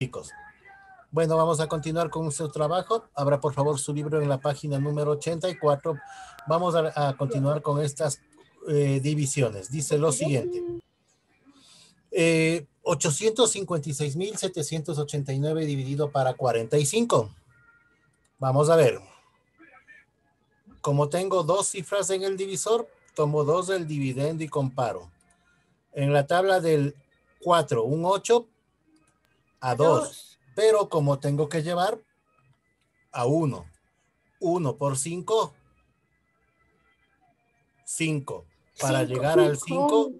chicos. Bueno, vamos a continuar con su trabajo. Abra por favor su libro en la página número 84. Vamos a, a continuar con estas eh, divisiones. Dice lo siguiente. Eh, 856.789 dividido para 45. Vamos a ver. Como tengo dos cifras en el divisor, tomo dos del dividendo y comparo. En la tabla del 4, un 8 a 2. Pero como tengo que llevar a 1. 1 por 5, 5. Para Cinco. llegar al 5,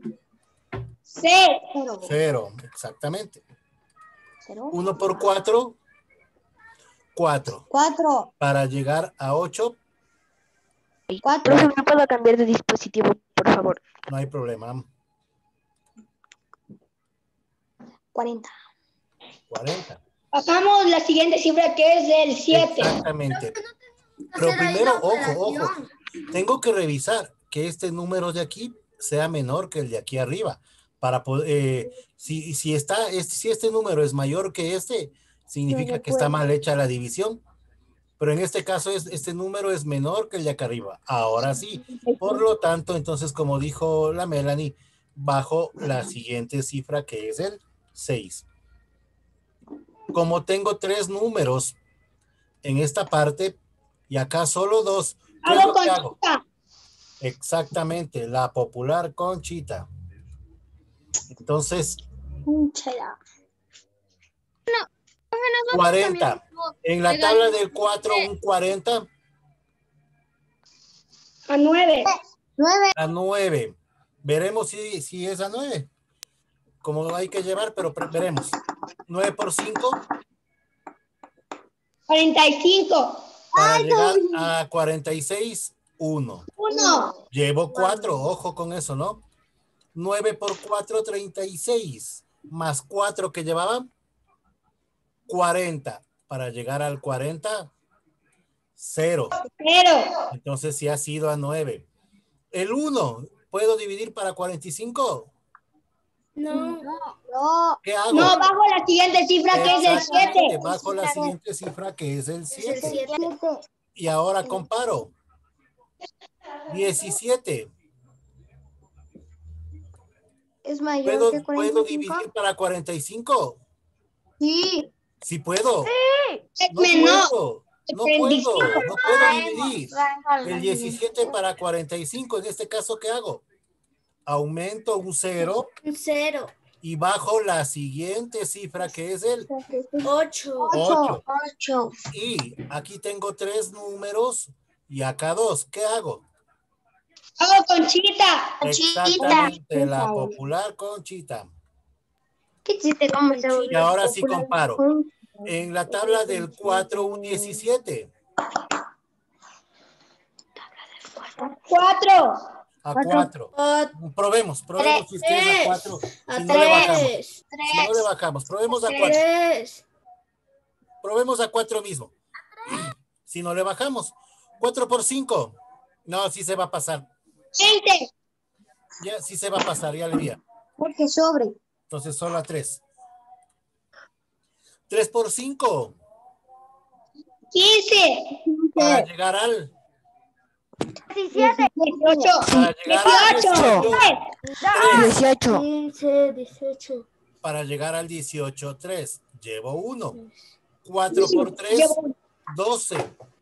Cero. 0. Exactamente. Cero. 1 por 4, 4. Cuatro. Para llegar a 8, Cuatro. ¿me puedo cambiar de dispositivo, por favor? no hay problema. Cuarenta. 40. Bajamos la siguiente cifra que es el 7. Exactamente. Pero primero, ojo, ojo. Tengo que revisar que este número de aquí sea menor que el de aquí arriba. Para poder, eh, si, si, está, este, si este número es mayor que este, significa que está mal hecha la división. Pero en este caso, es, este número es menor que el de acá arriba. Ahora sí. Por lo tanto, entonces, como dijo la Melanie, bajo la siguiente cifra que es el 6. Como tengo tres números en esta parte y acá solo dos, ¿qué es Hago lo que hago? Exactamente, la popular conchita. Entonces, Conchera. 40. En la tabla del 4, un 40 A 9. Nueve. a 9. Veremos si, si es a 9. Como hay que llevar, pero veremos. 9 por 5 45. para llegar a 46, 1. 1. Llevo 4, ojo con eso, ¿no? 9 por 4, 36. Más 4 que llevaba, 40. Para llegar al 40, 0. 0. Entonces sí ha sido a 9. El 1, ¿puedo dividir para 45? No. No. ¿Qué hago? No, bajo la siguiente cifra que es el Exactamente, 7. Bajo la siguiente cifra que es el 7. Siete. Y ahora comparo. 17. Es mayor ¿Puedo, que ¿Puedo 45. dividir para 45? Sí. Sí puedo. Es No menor. puedo. No puedo. 35. No puedo dividir. El 17 para 45. En este caso, ¿qué hago? Aumento un 0 Un 0. y bajo la siguiente cifra que es el 8. 8. Ocho. Y aquí tengo tres números y acá dos. ¿Qué hago? Hago conchita. Exactamente, la popular conchita. ¿Qué hiciste con Y ahora sí comparo. En la tabla del 4, un 17. 4. A 4. Probemos, probemos si ustedes a 4. Si no le bajamos. Si no le bajamos, probemos a 4. 3. Probemos a 4 mismo. Si no le bajamos. 4 por 5. No, sí se va a pasar. 20. Ya, sí se va a pasar, ya le vi. Porque sobre. Entonces solo a 3. 3 por 5. 15. Para llegar al. 17. 18. Para llegar al 18. 18. 18. 15, 18. Para llegar al 18, 3. Llevo 1. 4 por 3, Llevo 12.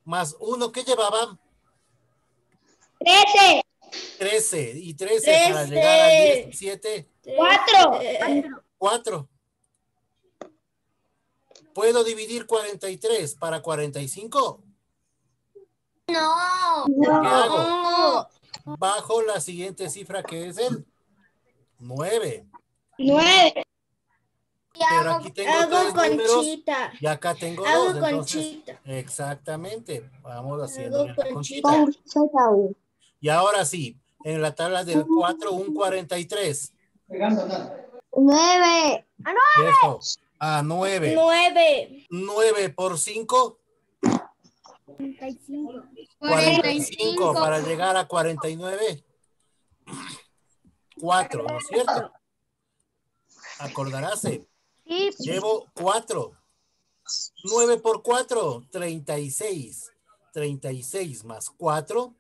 Más 1 que llevaba 13. 13. Y 13 para Trece. llegar al 17, 4. 4. ¿Puedo dividir 43 para 45? No. ¿Qué hago? No. Bajo la siguiente cifra que es el 9. 9. Pero aquí tengo Hago conchita. y acá tengo Hago dos. Entonces, conchita. exactamente. Vamos haciendo Hago la conchita. conchita. Y ahora sí, en la tabla del 4, un 43. 9. Eso. A 9. 9. 9 por 5, 45 para llegar a 49. 4, ¿no es cierto? Acordaráse. Sí. Llevo 4. 9 por 4, 36. 36 más 4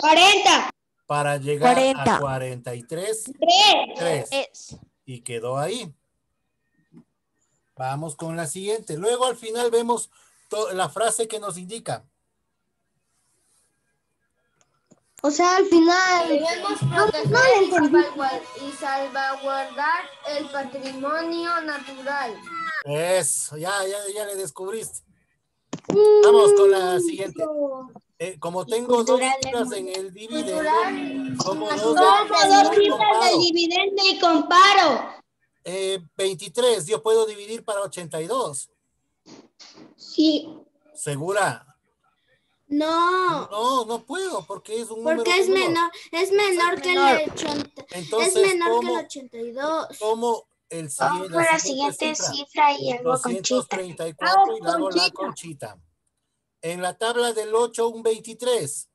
40. para llegar 40. a 43. 3. 3. Es. Y quedó ahí. Vamos con la siguiente. Luego al final vemos la frase que nos indica. O sea, al final. Debemos No, proteger no y, entendí. salvaguardar, y salvaguardar el patrimonio natural. Eso, ya, ya, ya le descubriste. Vamos con la siguiente. Eh, como tengo dos cifras en el dividendo, como dos dos cifras del dividendo y comparo. eh, 23, yo puedo dividir para 82. Sí. ¿Segura? No. No, no puedo porque es un número Porque es menor. menor, es menor que el menor. 80. Entonces, Es menor que el tomo, 82. tomo el siguiente, con la siguiente cifra y algo conchita. 234 y le hago la Conchita. conchita. En la tabla del 8, un 23.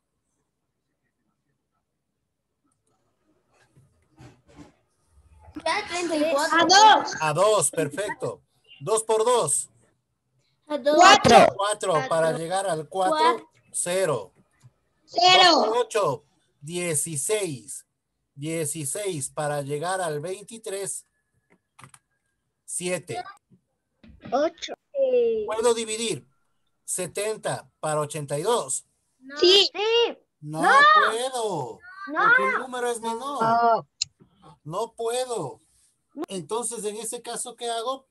Ya 34. A dos. A 2, perfecto. 2 por 2. A dos. Cuatro. 4 para llegar al 4, Cuatro. 0. 2 Cero. por 8, 16. 16 para llegar al 23, 7. 8. Puedo dividir 70 para 82. Sí. Sí. No, puedo. Porque el número es menor. No puedo. Entonces, en ese caso, ¿qué hago?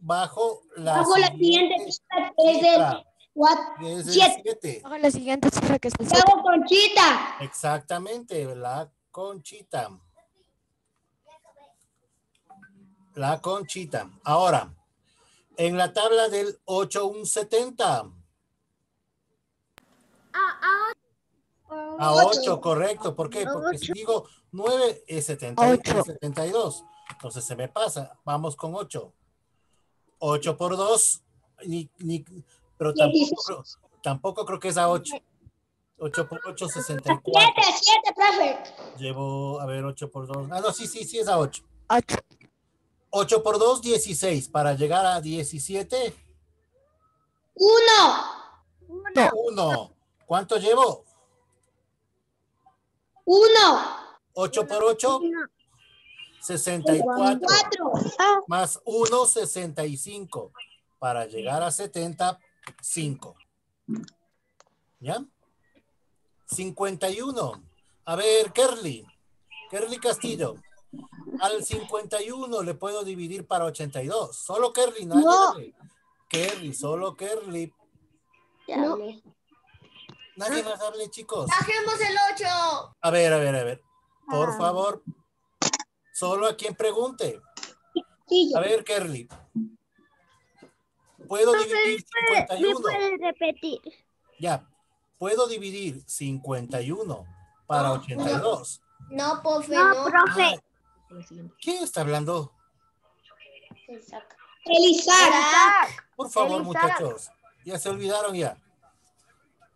Bajo la Hago la siguiente cifra que es el cifra, 4. que es el siete. 7. Hago la siguiente cifra que es el siete. Hago conchita. Exactamente, la conchita. La conchita. Ahora, en la tabla del 8, un 70. A 8, correcto. ¿Por qué? Porque si digo 9 es 70, Ocho. es 72. Entonces se me pasa. Vamos con 8. 8 por 2. Ni, ni, pero tampoco, creo- tampoco creo que es a 8. 8 por 8, 64. 7, 7, profe. Llevo, a ver, 8 por 2. Ah, no, sí, sí, sí es a 8. Ocho. 8 por 2, 16. Para llegar a 17, 1. 1. ¿Cuánto llevo? 1. 8 por 8, 64. 4. Más 1, 65. Para llegar a 70, 5. ¿Ya? 51. A ver, Kerly. Kerly Castillo. Al 51 le puedo dividir para 82. Solo Kerly, nadie. No. Kerly, solo Kerly. No. Nadie más hable, chicos. Bajemos el 8. A ver, a ver, a ver. Por Ah. favor. Solo a quien pregunte. Sí, A ver, Kerly. Puedo dividir 51. repetir? Ya. Puedo dividir 51 para 82. No, profe, No, no. profe. Ah, ¿Quién está hablando? Elizar. Por favor, Elisa. muchachos. Ya se olvidaron ya.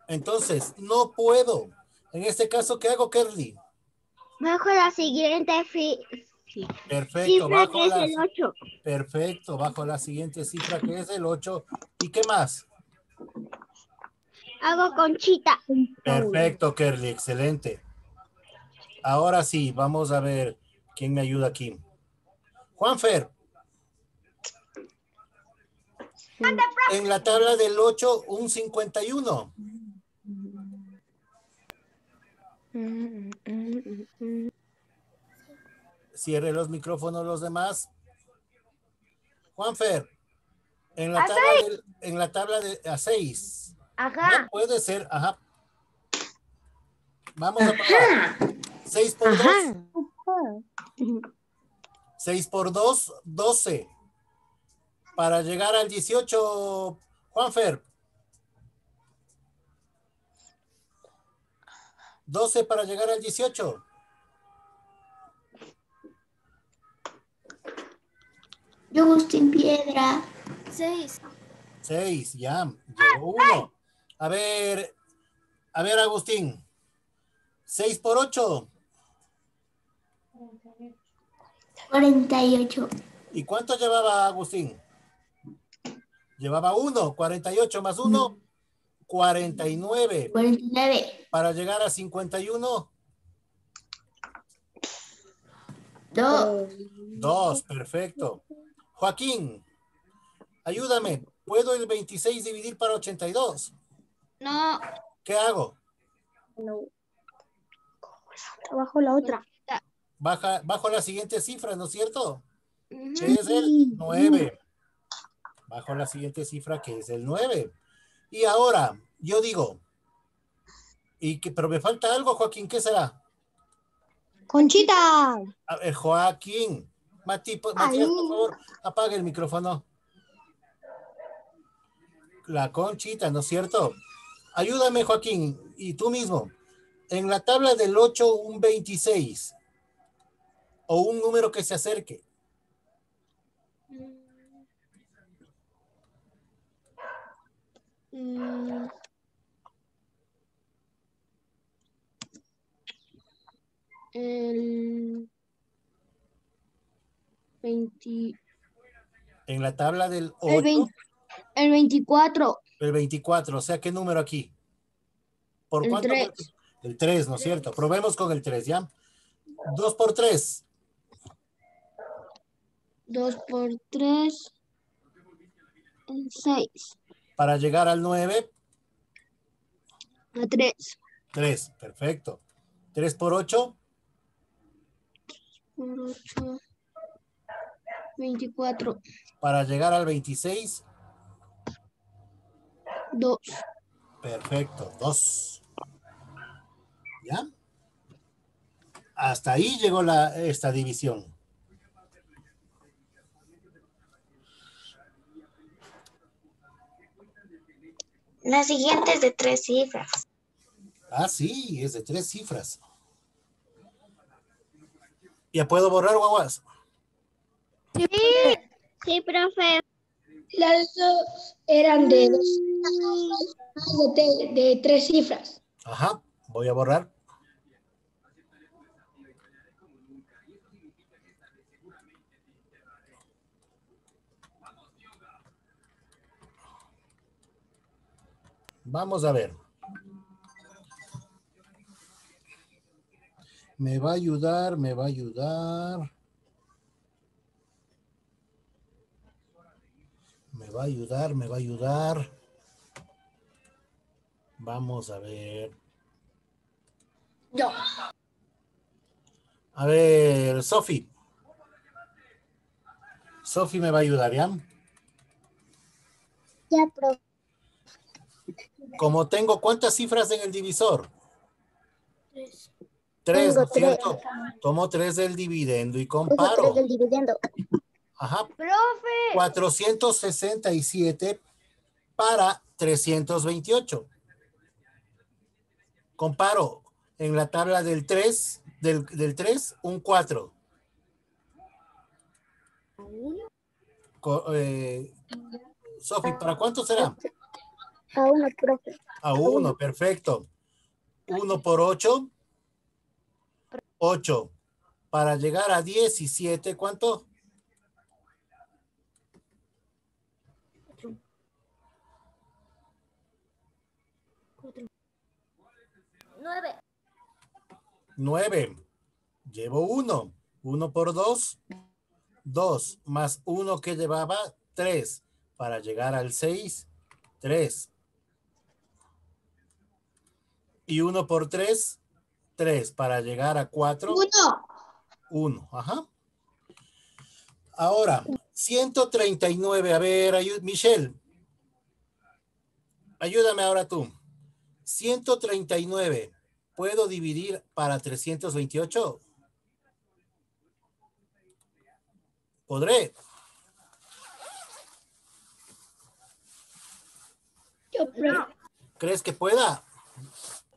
Entonces, no puedo. En este caso, ¿qué hago, Kerly? Bajo la siguiente Perfecto, cifra bajo que es la, el 8. perfecto, bajo la siguiente cifra que es el 8. ¿Y qué más? Hago conchita. Perfecto, Kerly, excelente. Ahora sí, vamos a ver quién me ayuda aquí. Juanfer. En la tabla del 8, un 51. Cierre los micrófonos los demás. Juanfer. En la A tabla, en la tabla de a 6. Ajá. No puede ser, ajá. Vamos a probar. 6 por 2. 6 por 2, 12. Para llegar al 18, Juanfer. 12 para llegar al 18. Yo Agustín Piedra. 6. 6, ya. Llevo uno. A ver, a ver, Agustín. 6 por 8. 48. ¿Y cuánto llevaba Agustín? Llevaba 1, 48 más 1, 49. 49. Para llegar a 51, 2. 2, perfecto. Joaquín, ayúdame. ¿Puedo el 26 dividir para 82? No. ¿Qué hago? Abajo la otra. Baja, bajo la siguiente cifra, ¿no es cierto? Que es el 9. Bajo la siguiente cifra, que es el 9. Y ahora, yo digo, y que, pero me falta algo, Joaquín, ¿qué será? Conchita. A ver, Joaquín. Mati, Matías, por favor, apague el micrófono. La conchita, ¿no es cierto? Ayúdame, Joaquín, y tú mismo. En la tabla del 8, un 26. O un número que se acerque. Mm. El 20, En la tabla del el 8, 20 el 24. el 24. O sea, ¿qué número aquí? ¿Por El cuánto? tres. El 3, ¿no es cierto? Probemos con el 3, ¿ya? 2 por 3. 2 por 3. 6. Para llegar al 9, A 3. 3. Perfecto. 3 por 8, Por 8. 24. para llegar al 26, 2. perfecto, 2. ¿Ya? Hasta ahí llegó la, esta división. La siguiente es de tres cifras. Ah, sí, es de tres cifras. ¿Ya puedo borrar, guaguas? Sí, profe. Las dos eran de, de, de tres cifras. Ajá, voy a borrar. Vamos a ver. Me va a ayudar, me va a ayudar. Me va a ayudar, me va a ayudar. Vamos a ver. Yo. A ver, Sofi. Sofi me va a ayudar, ¿ya? Ya, profe. Como tengo cuántas cifras en el divisor? Tres, ¿no Tengo es cierto? Tomo tres del dividendo y comparo. del dividendo. Ajá. Profe. 467 para 328. Comparo en la tabla del 3, del, del 3, un 4. Co- eh, Sofi, ¿para cuánto será? A uno, profe. A 1, perfecto. 1 por 8, 8. Para llegar a 17, ¿cuánto? Nueve. 9. Llevo 1. 1 por 2. 2 más 1 que llevaba 3. Para llegar al 6. 3. Y 1 por 3. 3. Para llegar a 4. Uno. 1. Ajá. Ahora, 139. A ver, Michelle. Ayúdame ahora tú. 139. ¿Puedo dividir para 328? Podré. Yo. ¿Crees que pueda?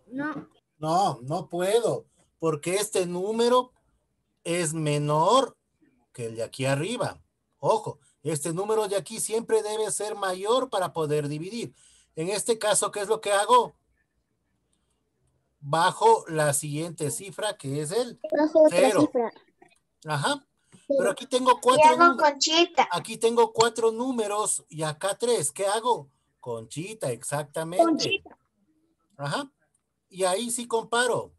No. No, no puedo, porque este número es menor que el de aquí arriba. Ojo, este número de aquí siempre debe ser mayor para poder dividir. En este caso, ¿qué es lo que hago? Bajo la siguiente cifra, que es el Bajo otra Cero. cifra. Ajá. pero aquí tengo Y cuatro hago números. conchita. Aquí tengo cuatro números y acá tres. ¿Qué hago? Conchita, exactamente. Conchita. Ajá. Y ahí sí comparo.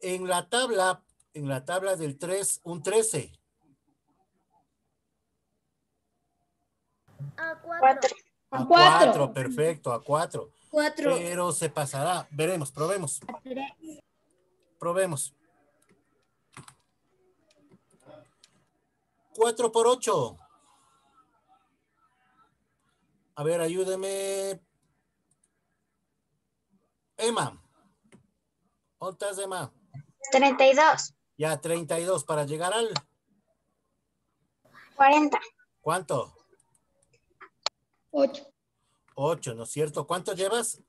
En la tabla, en la tabla del 3, un 13. A cuatro. Cuatro. A A cuatro. 4, perfecto, a 4. Cuatro. Pero se pasará. Veremos, probemos. Probemos. 4 por 8. A ver, ayúdeme. Emma. ¿Dónde estás, Emma? 32. Ya, 32 para llegar al. 40. ¿Cuánto? Ocho. 8, ¿no es cierto? ¿Cuánto llevas?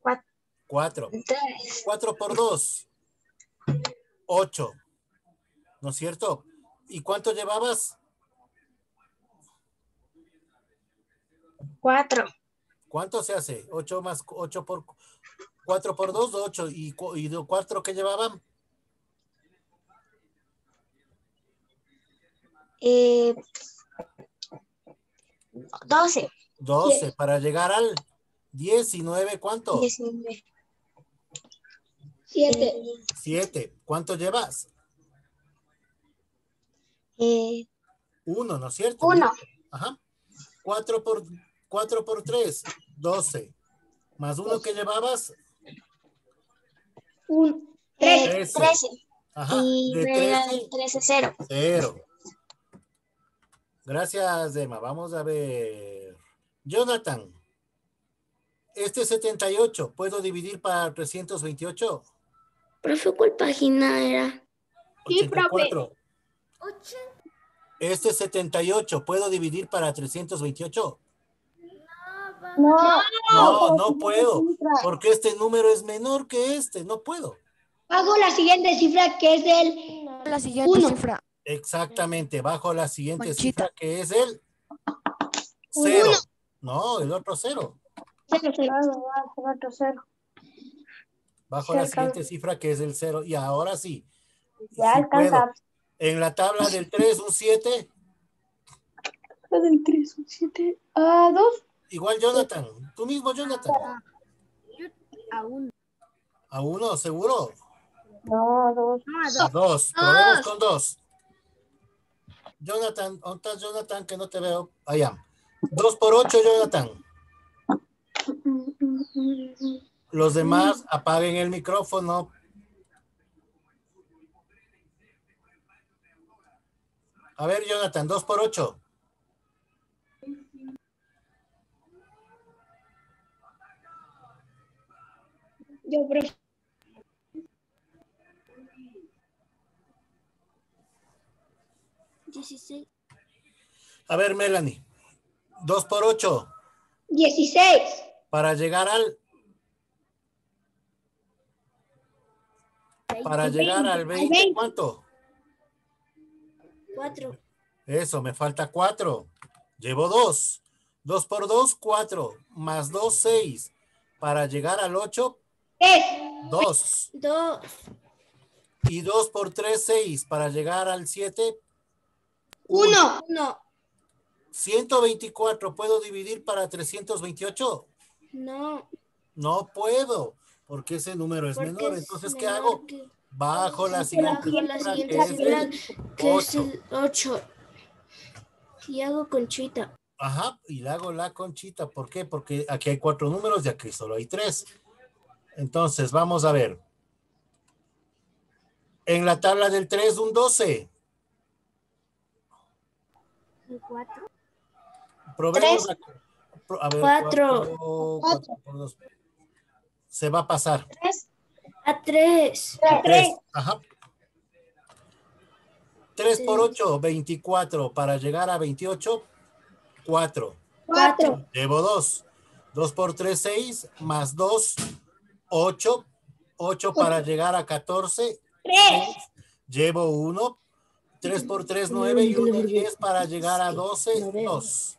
Cuatro. 4. 3. 4 por 2. 8. ¿No es cierto? ¿Y cuánto llevabas? 4. ¿Cuánto se hace? 8 más 8 por 4 por 2, 8. ¿Y, y 4 que llevaban? Eh, 12. 12 para llegar al 19. ¿Cuánto? 19. Siete. 7. ¿Cuánto llevas? Eh, 1, ¿no es cierto? 1. Ajá. 4 por 4 por 3, 12. Más 1 que llevabas, Un. Tres. 13. 13. Ajá. Y De era 13, 13, 0. 0. Gracias, Emma. Vamos a ver. Jonathan. Este 78, ¿puedo dividir para 328? Profe, ¿cuál página era? Sí, profe. 84. Ocho. Este 78, ¿puedo dividir para 328? No, No, no puedo, porque este número es menor que este, no puedo. Hago la siguiente cifra que es el La siguiente Uno. cifra. Exactamente, bajo la siguiente cifra que es el cero. No, el otro cero. cero, cero. Bajo la alcanza. siguiente cifra que es el cero. Y ahora sí. Ya sí alcanza. puedo. En la tabla del 3, un 7. del 3, 7. A 2. Igual Jonathan. Tú mismo, Jonathan. a uno. A uno, seguro. No, 2. No, a A dos. dos. Probemos con dos. Jonathan, ¿dónde estás, Jonathan? Que no te veo. Allá. Dos por ocho, Jonathan. Los demás apaguen el micrófono. A ver, Jonathan, dos por ocho. Yo, profe. Dieciséis. A ver, Melanie. Dos por ocho. Dieciséis. Para llegar al. Para llegar al 20, 20. ¿cuánto? Cuatro. Eso, me falta cuatro. Llevo dos. Dos por dos, cuatro. Más dos, seis. Para llegar al ocho, Tres. dos. Dos. Y dos por tres, seis. Para llegar al siete, Uno. No. 124. ¿Puedo dividir para 328? No. No puedo, porque ese número es porque menor. es Entonces, ¿qué menor hago? que- Bajo la siguiente Bajo la siguiente que es cifra, el que es ocho. el ocho. Y hago conchita. Ajá, y le hago la conchita. ¿Por qué? Porque aquí hay cuatro números y aquí solo hay tres. Entonces, vamos a ver. En la tabla del 3, un 12. Cuatro. Probemos a ver, Cuatro. Se va a pasar. 3. A tres. Tres. Ajá. 3 por 8, 24. Para llegar a 28, 4. Cuatro. Llevo 2. 2 por 3, 6. Más 2, 8. 8 para llegar a 14. Tres. Llevo 1. 3 por 3, 9 y 1, 10 para llegar a 12, 2.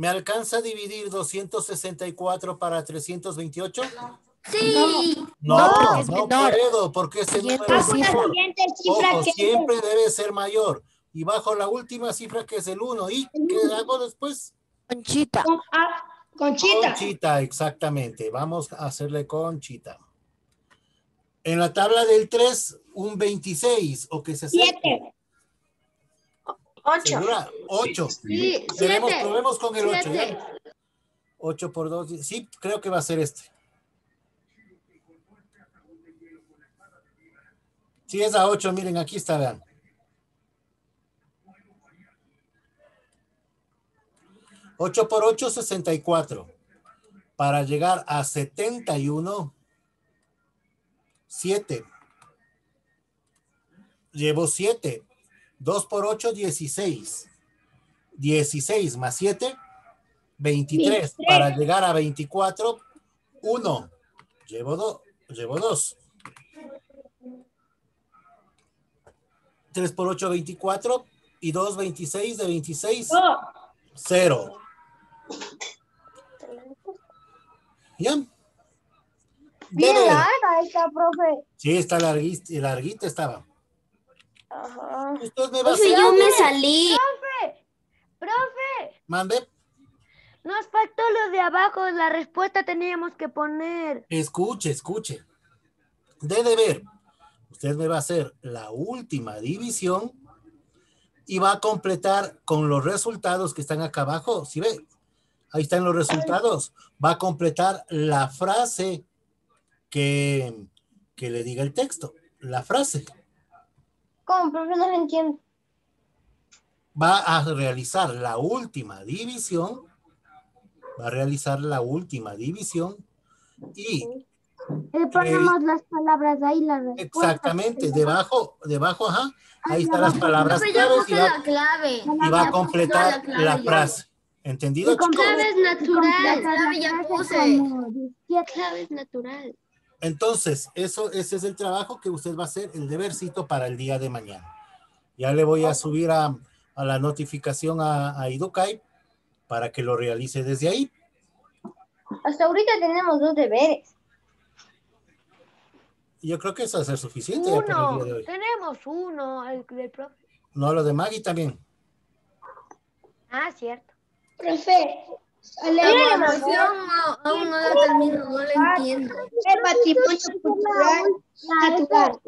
¿Me alcanza a dividir 264 para 328? Sí. No, No, es no puedo, porque ese número es Ojo, que siempre debe ser mayor. Y bajo la última cifra que es el 1. ¿Y qué hago después? Conchita. con A- Conchita. Conchita, exactamente. Vamos a hacerle conchita. En la tabla del 3, un 26 o que se acerque. Siete. Ocho. ¿Segura? 8. Sí. Tenemos, Siete. probemos con el 8. Siete. 8 por 2. Sí, creo que va a ser este. Sí, es a 8. Miren, aquí está, vean. Ocho por 8, 64. Para llegar a 71, 7. Llevo 7. 2 por 8, 16. 16 más 7, 23. 23. Para llegar a 24, 1. Llevo 2. Llevo 2. 3 por 8, 24. Y 2, 26. De 26, Dos. 0. ¿Ya? Bien larga esta, profe. Sí, está larguita, larguita estaba. Ajá. Usted me va a Profe, hacer. yo me salí. Profe, Mande. nos faltó lo de abajo, la respuesta teníamos que poner. Escuche, escuche. De deber. Usted me va a hacer la última división y va a completar con los resultados que están acá abajo. ¿Sí ve? Ahí están los resultados. Va a completar la frase que, que le diga el texto. La frase. ¿Cómo, profe? No lo entiendo. Va a realizar la última división. Va a realizar la última división y Le ponemos las palabras ahí, la respuesta. Exactamente, debajo, debajo, ajá, ahí están las palabras yo claves y va, la clave. y va a completar la clave la frase. ¿Entendido, chicos? Clave es natural. Clave la ya puse. Clave es natural. Entonces, eso, ese es el trabajo que usted va a hacer, el debercito para el día de mañana. Ya le voy a subir a, a la notificación a, a Educai para que lo realice desde ahí. Hasta ahorita tenemos dos deberes. Yo creo que eso va a ser suficiente ya por el Uno, día de hoy. tenemos uno, el del profe. No, lo de Maggie también. Ah, cierto. Profe, La no- aún no la termino, no la entiendo. el patrimonio cultural natural.